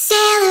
Sailor